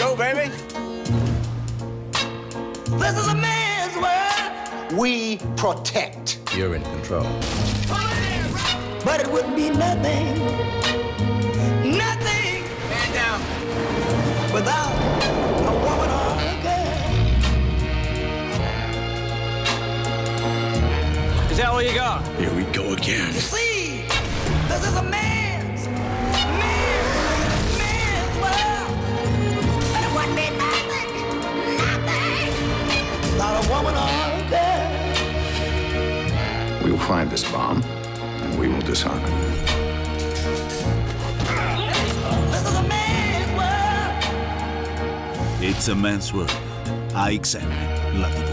go, baby. This is a man's world. We protect. You're in control. But it wouldn't be nothing, nothing, man down, without a woman. Is that all you got? Here we go again. See? Find this bomb, and we will disarm it. This is a man's world. It's a Man's World. AXN, la